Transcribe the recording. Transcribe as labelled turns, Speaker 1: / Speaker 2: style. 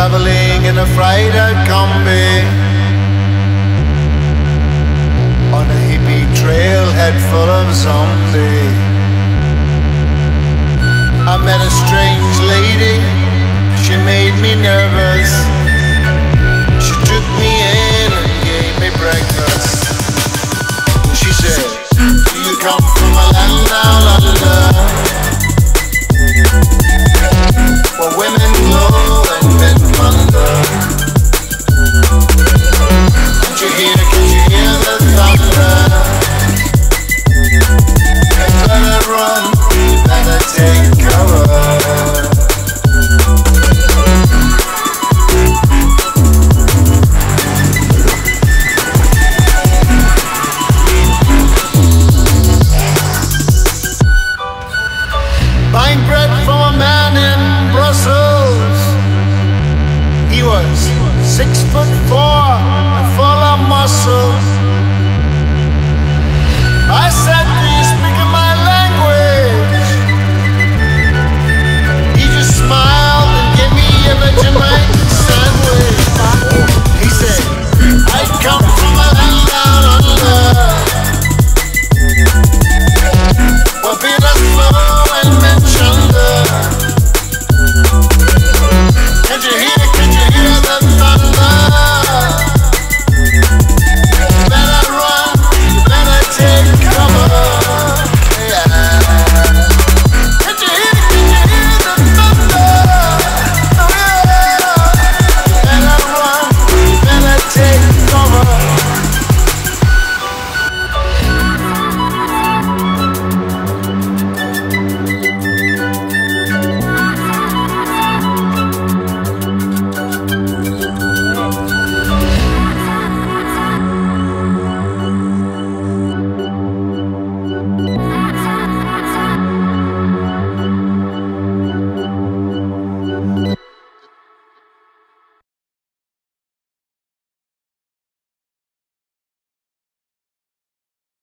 Speaker 1: traveling in a freighted Kombi on a hippie trailhead full of zombies. I met a strange lady, she made me nervous. six foot four, full of muscle.